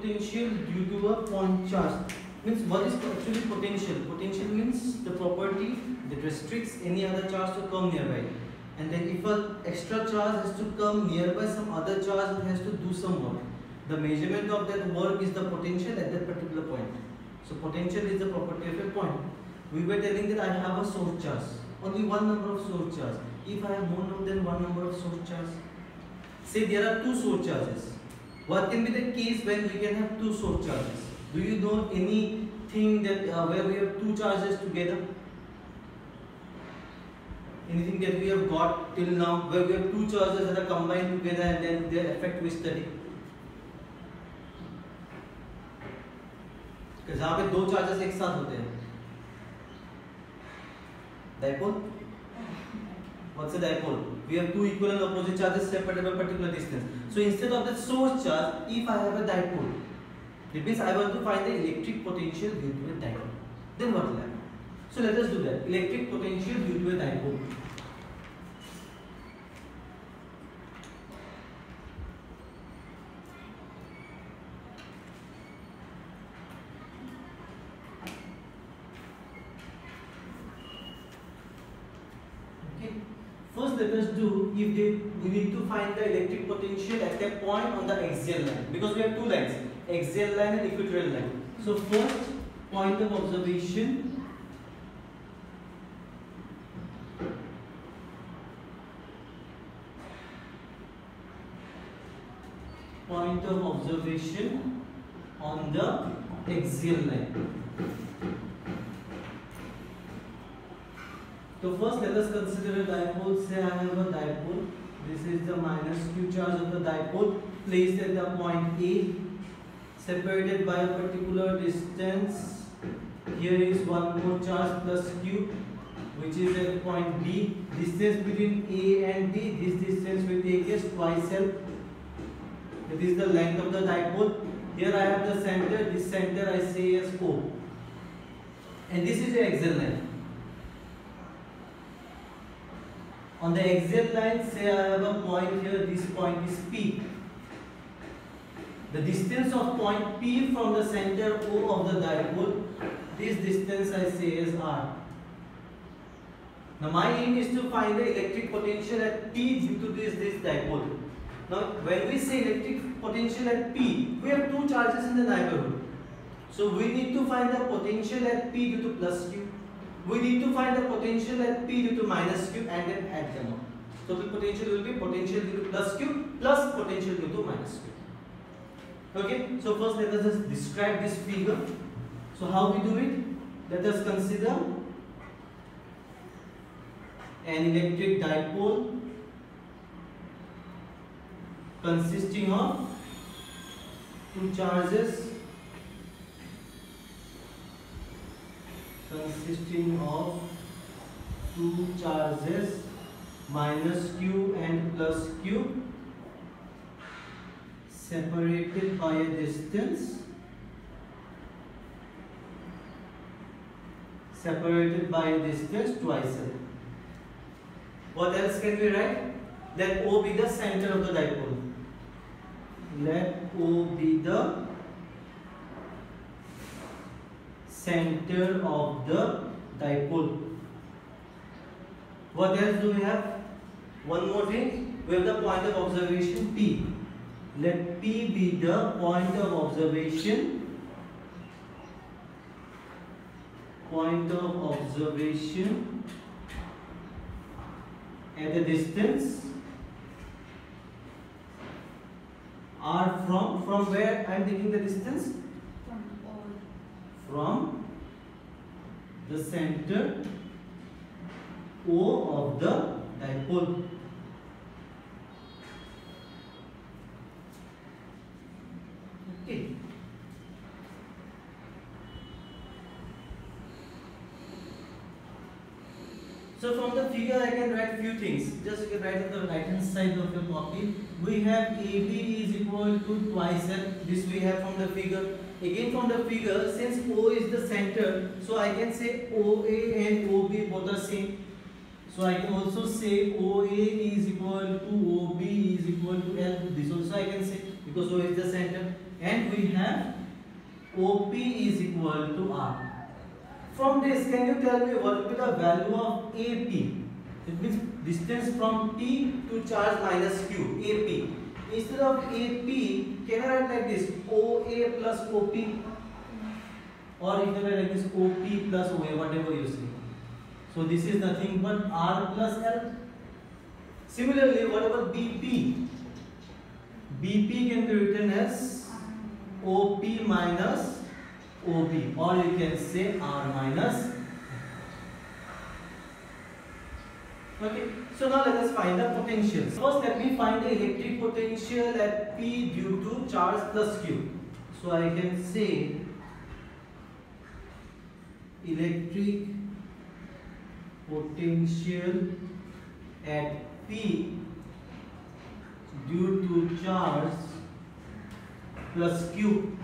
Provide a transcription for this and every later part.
potential due to a point charge. Means what is actually potential? Potential means the property that restricts any other charge to come nearby. And then if an extra charge has to come nearby some other charge, has to do some work. The measurement of that work is the potential at that particular point. So potential is the property of a point. We were telling that I have a source charge. Only one number of source charge. If I have more than one number of source charge, say there are two source charges. What can be the case when we can have two source charges? Do you know anything that uh, where we have two charges together? Anything that we have got till now where we have two charges that are combined together and then their effect we study? जहाँ पे दो charges एक साथ होते हैं dipole what's a dipole we have two equal and opposite charges separated by particular distance. So instead of the source charge if i have a dipole it means i want to find the electric potential due to a dipole. Then what will happen? So let us do that. Electric potential due to a dipole First let us do if they, we need to find the electric potential at a point on the axial line because we have two lines axial line and equatorial line. So first point of observation point of observation on the axial line. So first let us consider a dipole. Say I have a dipole. This is the minus q charge of the dipole placed at the point A separated by a particular distance. Here is one more charge plus q which is at point B. Distance between A and B, this distance we take as twice L. It is the length of the dipole. Here I have the center, this center I say as O. And this is the axial line. On the axial line, say I have a point here, this point is P. The distance of point P from the center O of the dipole, this distance I say is R. Now my aim is to find the electric potential at P due to this, this dipole. Now when we say electric potential at P, we have two charges in the neighborhood. So we need to find the potential at P due to plus Q we need to find the potential at P due to minus Q and then add them up. So the potential will be potential due to plus Q plus potential due to minus Q. Okay, so first let us just describe this figure. So how we do it? Let us consider an electric dipole consisting of two charges consisting of two charges minus q and plus q separated by a distance separated by a distance twice. What else can we write? Let o be the center of the dipole. Let o be the center of the dipole. What else do we have? One more thing, we have the point of observation P. Let P be the point of observation point of observation at a distance r from from where I am taking the distance from the center O of the dipole. Okay. So from the figure I can write few things. Just you can write on the right hand side of your copy. We have AB is equal to twice L. This we have from the figure. Again from the figure, since O is the center, so I can say OA and OB both are same. So I can also say OA is equal to OB is equal to L. This also I can say because O is the center. and we have OP is equal to R. From this, can you tell me what will be the value of AP? It means distance from P to charge minus Q, AP. Instead of AP, can I write like this? OA plus OP. Or you can write like this OP plus OA, whatever you see. So this is nothing but R plus L. Similarly, what about BP? BP can be written as OP minus OB or you can say R minus Okay, so now let us find the potentials. First, let me find the electric potential at P due to charge plus Q. So I can say electric potential at P due to charge plus Q.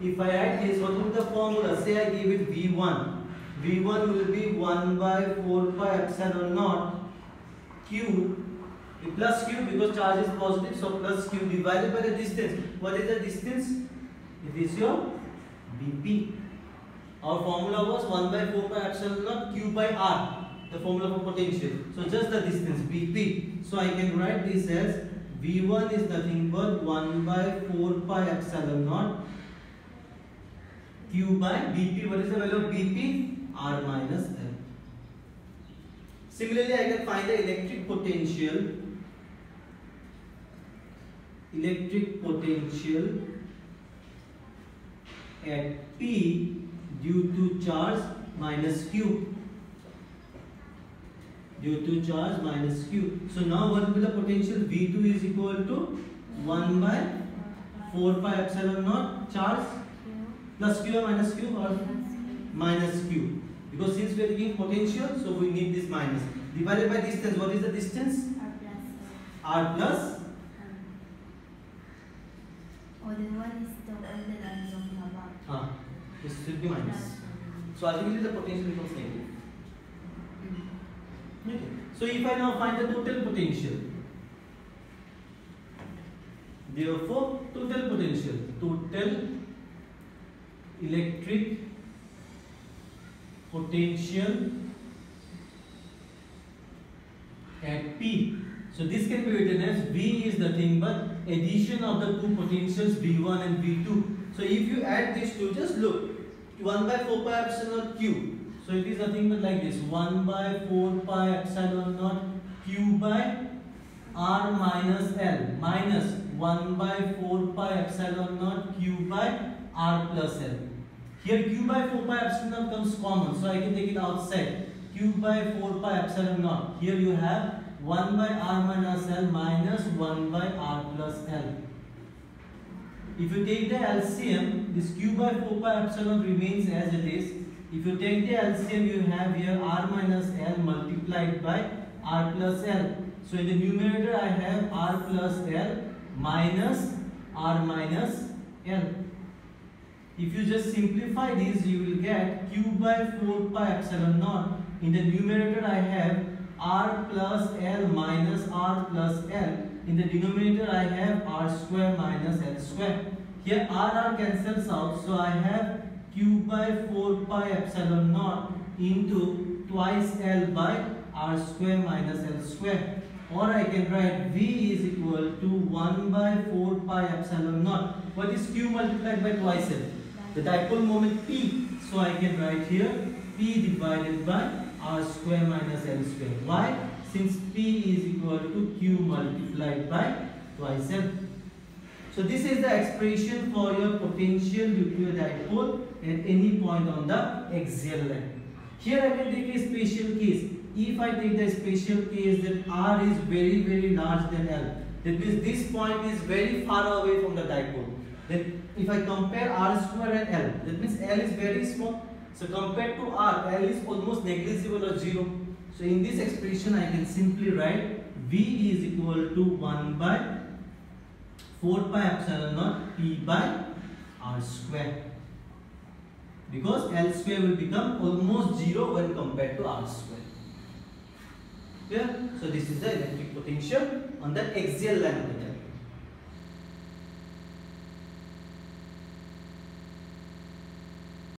If I add this, what would the formula? Say I give it V1. V1 will be 1 by 4 pi epsilon naught Q plus Q because charge is positive, so plus Q divided by the distance. What is the distance? It is your BP. Our formula was 1 by 4 pi epsilon naught Q by R, the formula for potential. So just the distance BP. So I can write this as V1 is nothing but 1 by 4 pi epsilon naught Q by BP. What is the value of BP? R minus L. Similarly, I can find the electric potential. Electric potential at P due to charge minus Q. Due to charge minus Q. So now what will be the potential? V2 is equal to 1 by 4 pi epsilon naught charge plus Q or minus Q or minus Q. Because since we are taking potential, so we need this minus. Divided by distance, what is the distance? R plus. Oh, the one is the one that I'm talking about. Ah, this should be minus. So ultimately the potential becomes negative. Okay. So if I now find the total potential, therefore total potential, total electric potential at P. So this can be written as V is nothing but addition of the two potentials V1 and V2. So if you add these two, just look, 1 by 4 pi epsilon Q. So it is nothing but like this, 1 by 4 pi epsilon naught Q by R minus L minus 1 by 4 pi epsilon naught Q by R plus L. Here q by 4 pi epsilon comes common, so I can take it outside. q by 4 pi epsilon naught. Here you have 1 by r minus l minus 1 by r plus l. If you take the LCM, this q by 4 pi epsilon remains as it is. If you take the LCM, you have here r minus l multiplied by r plus l. So in the numerator, I have r plus l minus r minus l. If you just simplify this, you will get q by 4 pi epsilon naught. In the numerator, I have r plus l minus r plus l. In the denominator, I have r square minus l square. Here r r cancels out, so I have q by 4 pi epsilon naught into twice l by r square minus l square. Or I can write v is equal to 1 by 4 pi epsilon naught. What is q multiplied by twice l? The dipole moment P. So I can write here P divided by R square minus L square. Why? Since P is equal to Q multiplied by twice L. So this is the expression for your potential a dipole at any point on the axial line. Here I can take a special case. If I take the special case that R is very very large than L, that means this point is very far away from the dipole. Then if I compare R square and L, that means L is very small. So compared to R, L is almost negligible or zero. So in this expression, I can simply write V is equal to 1 by 4 pi epsilon naught P by R square. Because L square will become almost zero when compared to R square. Clear? So this is the electric potential on the axial line of the